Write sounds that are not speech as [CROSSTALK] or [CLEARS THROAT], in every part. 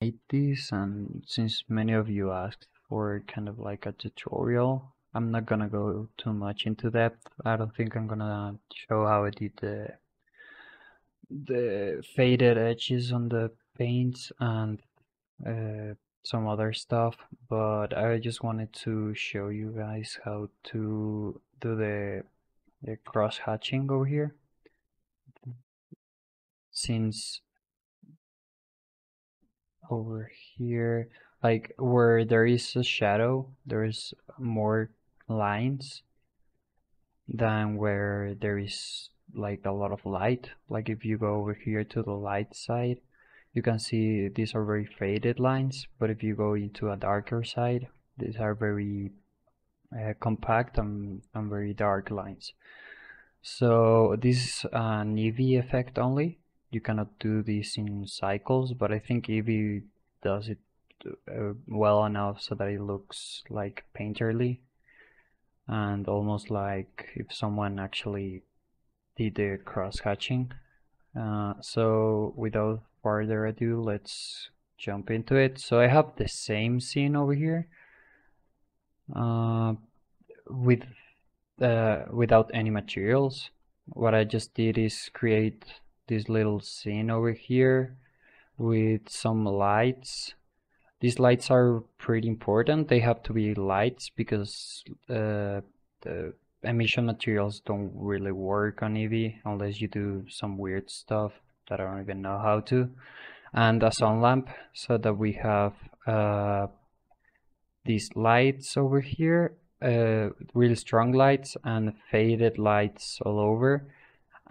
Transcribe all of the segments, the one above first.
made this and since many of you asked for kind of like a tutorial I'm not gonna go too much into depth. I don't think I'm gonna show how I did the the faded edges on the paints and uh, some other stuff but I just wanted to show you guys how to do the, the cross hatching over here. Since over here like where there is a shadow there is more lines than where there is like a lot of light. Like if you go over here to the light side you can see these are very faded lines but if you go into a darker side these are very uh, compact and, and very dark lines. So this is an Eevee effect only you cannot do this in cycles but I think Eevee does it uh, well enough so that it looks like painterly. And almost like if someone actually did the cross hatching uh, so without further ado let's jump into it. So I have the same scene over here uh, with uh, without any materials. What I just did is create this little scene over here with some lights. These lights are pretty important. They have to be lights because uh, the emission materials don't really work on Eevee unless you do some weird stuff that I don't even know how to. And a sun lamp so that we have uh, these lights over here uh, really strong lights and faded lights all over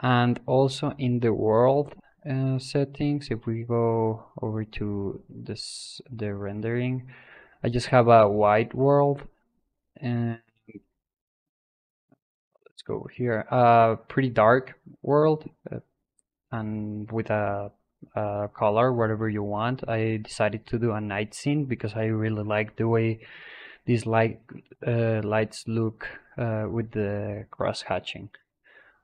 and also in the world uh, settings if we go over to this the rendering I just have a white world and let's go here. A pretty dark world uh, and with a, color whatever you want. I decided to do a night scene because I really like the way these light uh, lights look uh, with the cross hatching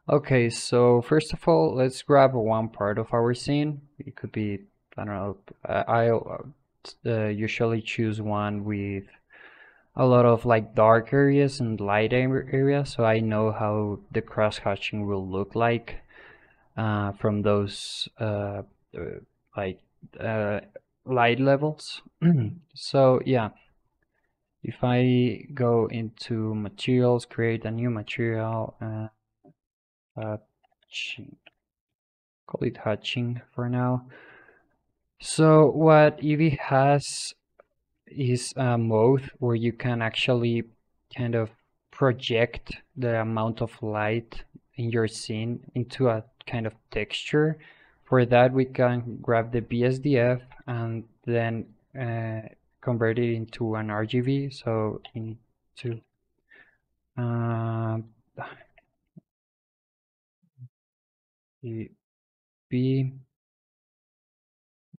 okay so first of all let's grab one part of our scene. It could be I don't know I uh, usually choose one with a lot of like dark areas and light areas so I know how the cross hatching will look like uh, from those uh, uh like uh, light levels. [CLEARS THROAT] So yeah. If I go into materials create a new material uh, hatching call it hatching for now so what Eevee has is a mode where you can actually kind of project the amount of light in your scene into a kind of texture. For that we can grab the BSDF and then uh, convert it into an RGB. So into uh, B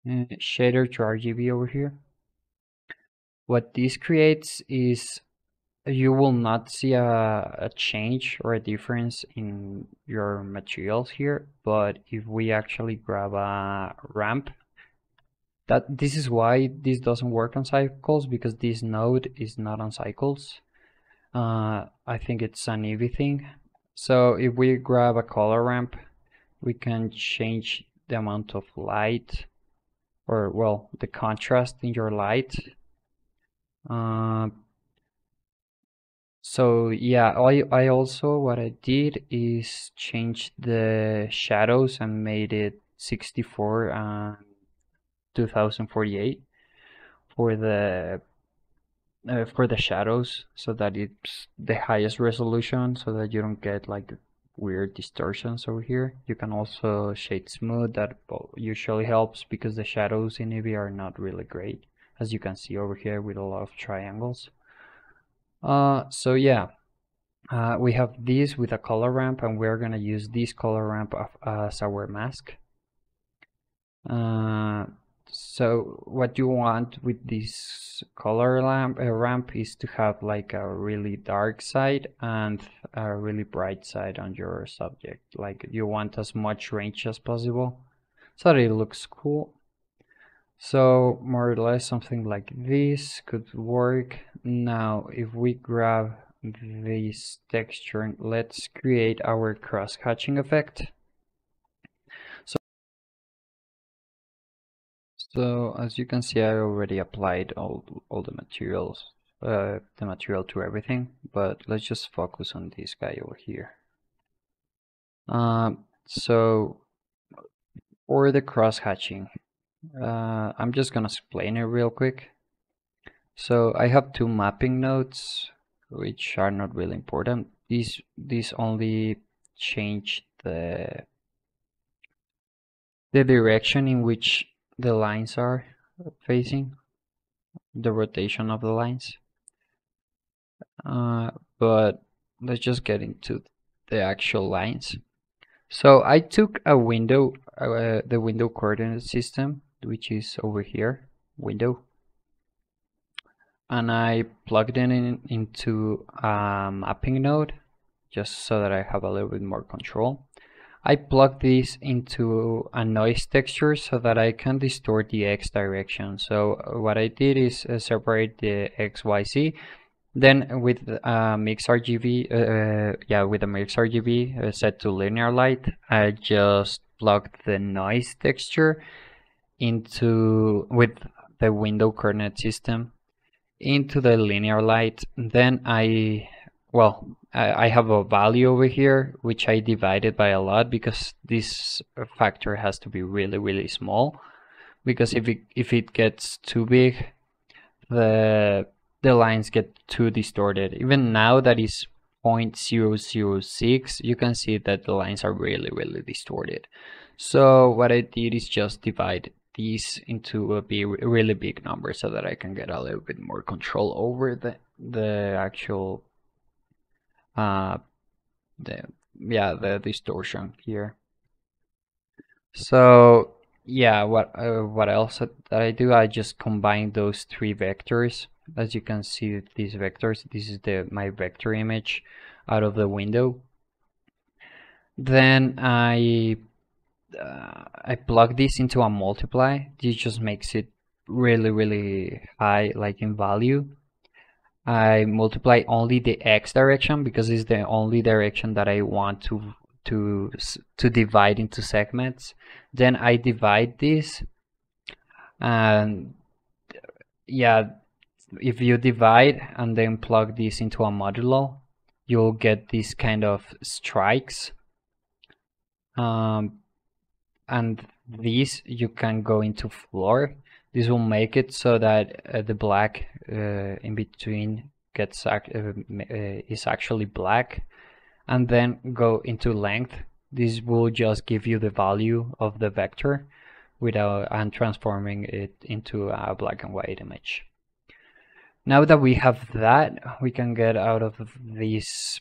uh, shader to RGB over here. What this creates is you will not see a, a change or a difference in your materials here, but if we actually grab a ramp, that this is why this doesn't work on cycles because this node is not on cycles. Uh, I think it's an Eevee thing. So if we grab a color ramp, we can change the amount of light or well the contrast in your light. Uh, so yeah I, I also what I did is change the shadows and made it 64 and 2048 for the uh, for the shadows so that it's the highest resolution so that you don't get like weird distortions over here. You can also shade smooth, that usually helps because the shadows in Eevee are not really great, as you can see over here with a lot of triangles. Uh, so yeah, uh, we have this with a color ramp and we're gonna use this color ramp as our mask. Uh, so what you want with this color lamp uh, ramp is to have like a really dark side and a really bright side on your subject like you want as much range as possible so that it looks cool So more or less something like this could work. Now if we grab this texture, let's create our cross-hatching effect. So, so as you can see I already applied all, all the materials, uh, the material to everything, but let's just focus on this guy over here. Um, so for the cross-hatching, uh, I'm just gonna explain it real quick. So I have two mapping nodes, which are not really important. These these only change the the direction in which the lines are facing, the rotation of the lines. Uh, but let's just get into the actual lines. So I took a window, uh, the window coordinate system, which is over here, window, and I plugged it in into a mapping node just so that I have a little bit more control. I plugged this into a noise texture so that I can distort the X direction. So what I did is uh, separate the XYZ then with uh, mix RGB, uh, uh, yeah, with a mix RGB uh, set to linear light, I just plugged the noise texture into with the window coordinate system into the linear light. Then I, well, I, I have a value over here which I divided by a lot because this factor has to be really really small because if it if it gets too big, the the lines get too distorted. Even now that is 0.006, you can see that the lines are really, really distorted. So what I did is just divide these into a big, really big number so that I can get a little bit more control over the the actual uh the yeah the distortion here. So yeah, what uh, what else that I do? I just combine those three vectors as you can see these vectors this is the my vector image out of the window. Then I uh, I plug this into a multiply. This just makes it really really high like in value. I multiply only the x direction because it's the only direction that I want to to to divide into segments. Then I divide this and yeah if you divide and then plug this into a modulo, you'll get these kind of strikes. Um, and these you can go into floor. This will make it so that uh, the black uh, in between gets uh, uh, is actually black, and then go into length. This will just give you the value of the vector without and transforming it into a black and white image. Now that we have that, we can get out of this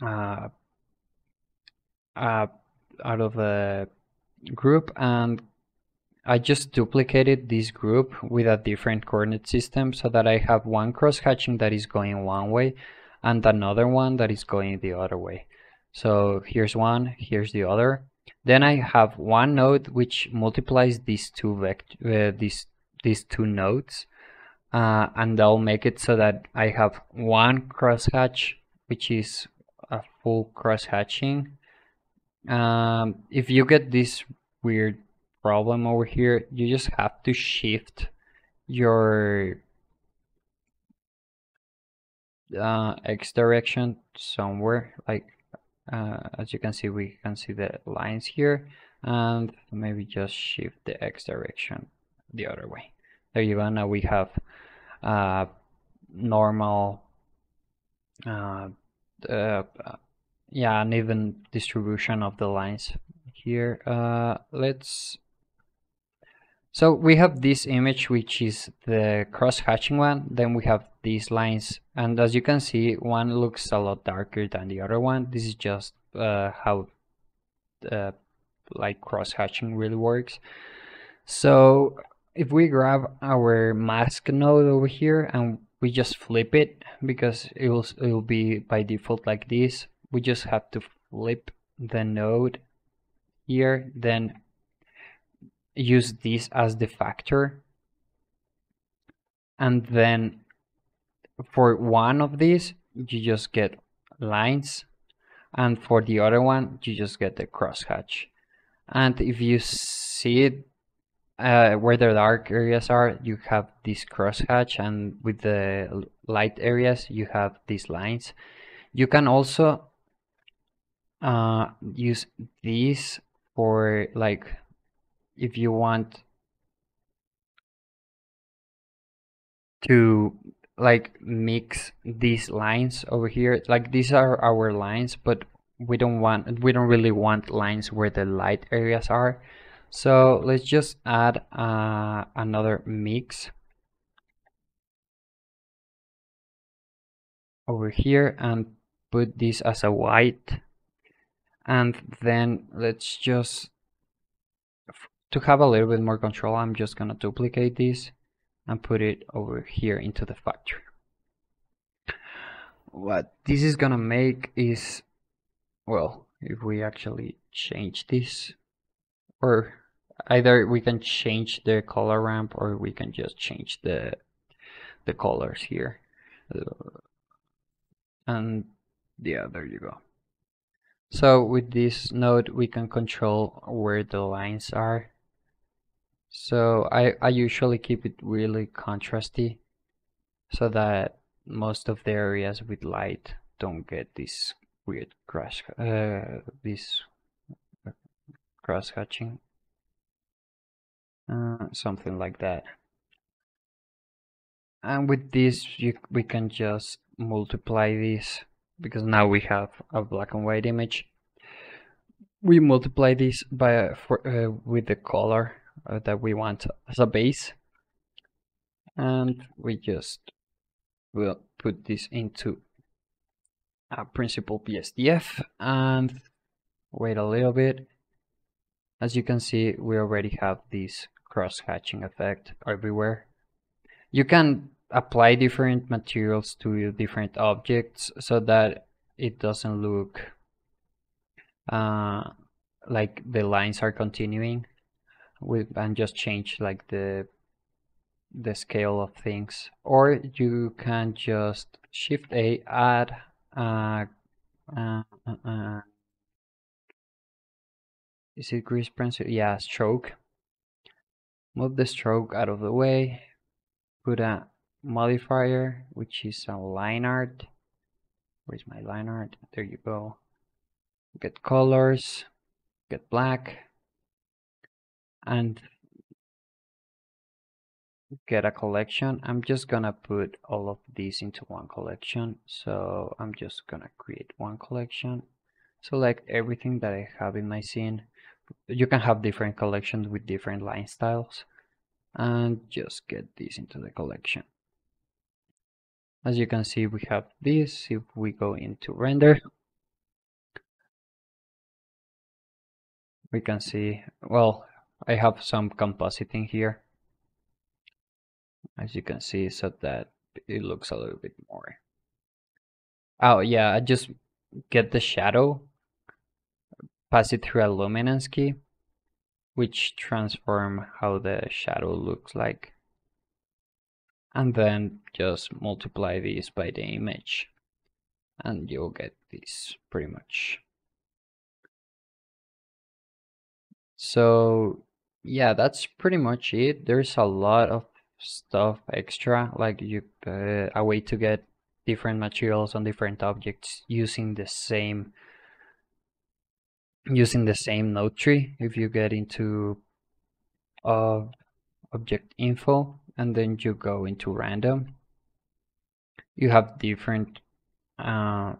uh, uh, out of the group and I just duplicated this group with a different coordinate system so that I have one cross-hatching that is going one way and another one that is going the other way. So here's one, here's the other. Then I have one node which multiplies these two vect uh, these these two nodes uh, and I'll make it so that I have one crosshatch which is a full crosshatching. Um, if you get this weird problem over here you just have to shift your uh, x direction somewhere. Like uh, as you can see we can see the lines here. And maybe just shift the x direction the other way. There you go. Now we have uh, normal uh, uh, yeah an even distribution of the lines here. Uh, let's so we have this image which is the cross-hatching one. Then we have these lines. And as you can see one looks a lot darker than the other one. This is just uh, how uh, like cross-hatching really works. So if we grab our mask node over here and we just flip it because it will, it will be by default like this we just have to flip the node here then use this as the factor. And then for one of these you just get lines. And for the other one you just get the crosshatch. And if you see it uh, where the dark areas are you have this crosshatch and with the light areas you have these lines. You can also uh, use these for like if you want to like mix these lines over here. Like these are our lines but we don't want we don't really want lines where the light areas are so let's just add uh, another mix over here and put this as a white. And then let's just to have a little bit more control I'm just gonna duplicate this and put it over here into the factory. What this is gonna make is well if we actually change this or either we can change the color ramp or we can just change the the colors here. Uh, and yeah there you go. So with this node we can control where the lines are. So I, I usually keep it really contrasty so that most of the areas with light don't get this weird cross uh, this cross hatching uh, something like that. And with this you, we can just multiply this because now we have a black and white image. We multiply this by for, uh, with the color uh, that we want as a base. And we just will put this into a principal BSDF and wait a little bit. As you can see we already have this cross hatching effect everywhere. You can apply different materials to different objects so that it doesn't look uh, like the lines are continuing with and just change like the the scale of things. Or you can just shift a add uh, uh, uh, uh is it grease pencil? Yeah stroke move the stroke out of the way put a modifier which is a line art. Where's my line art? There you go. Get colors get black and get a collection. I'm just gonna put all of these into one collection. So I'm just gonna create one collection select everything that I have in my scene you can have different collections with different line styles. And just get this into the collection. As you can see we have this. If we go into render we can see well I have some compositing here. As you can see so that it looks a little bit more. Oh yeah I just get the shadow pass it through a luminance key which transform how the shadow looks like. And then just multiply this by the image and you'll get this pretty much. So yeah that's pretty much it. There's a lot of stuff extra like you uh, a way to get different materials on different objects using the same using the same node tree if you get into uh, object info and then you go into random. You have different uh,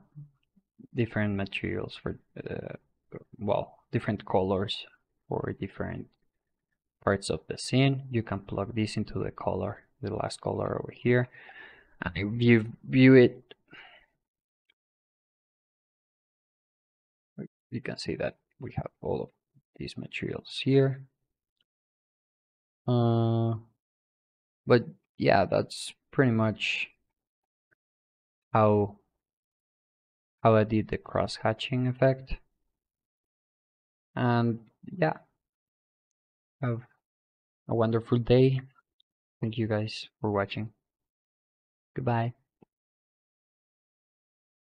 different materials for uh, well different colors for different parts of the scene. You can plug this into the color the last color over here. And if you view it you can see that we have all of these materials here uh, but yeah that's pretty much how how I did the cross hatching effect and yeah I've a wonderful day. Thank you guys for watching. Goodbye.